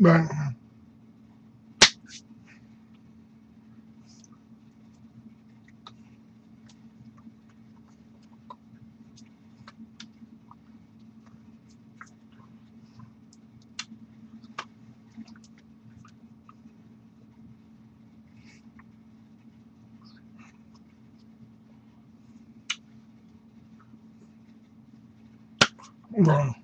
Right. Right.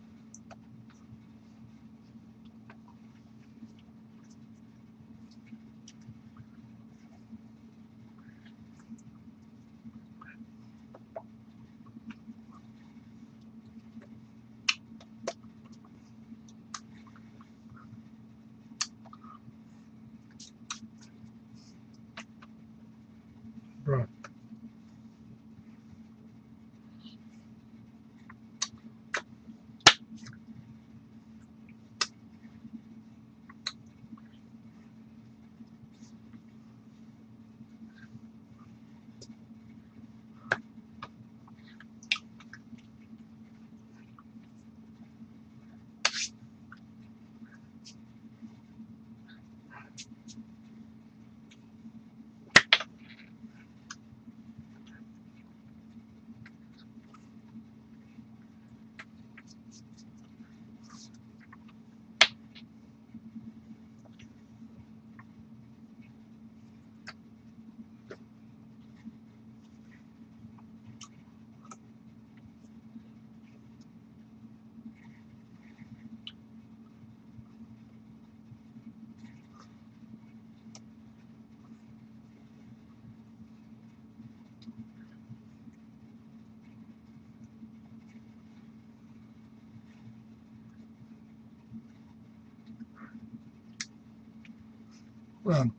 Well,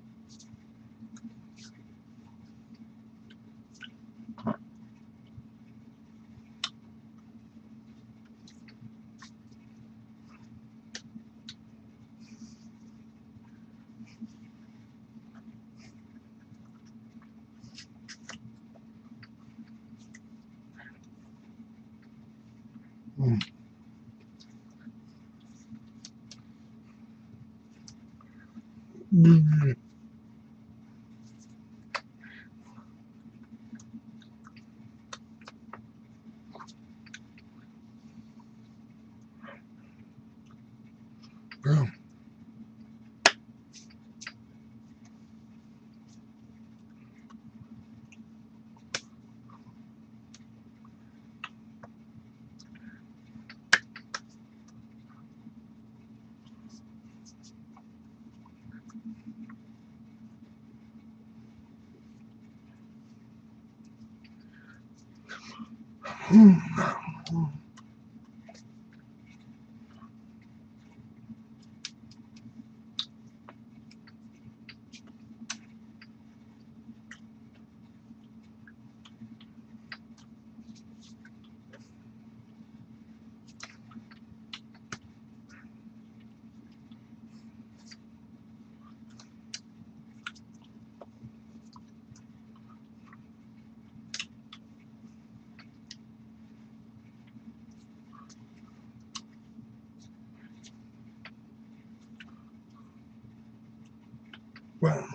嗯。Well,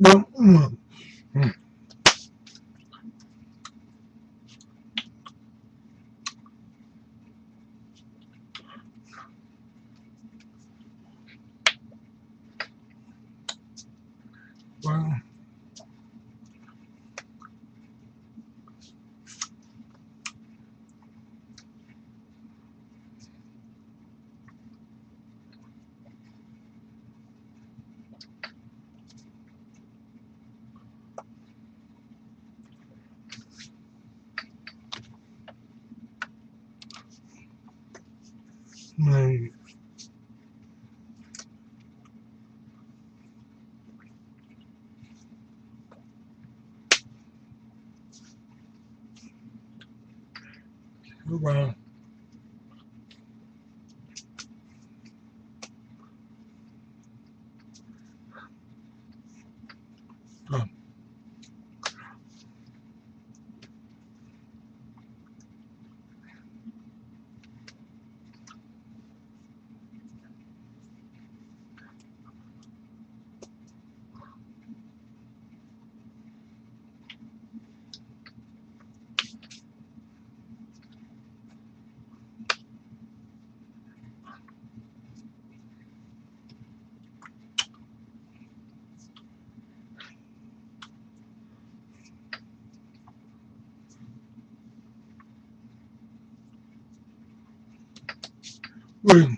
mm. My well, well,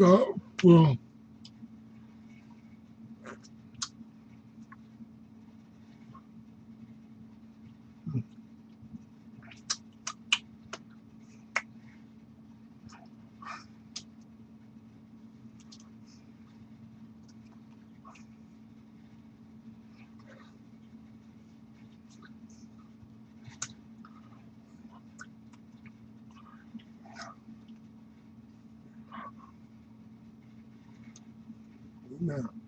Tchau. Well, no.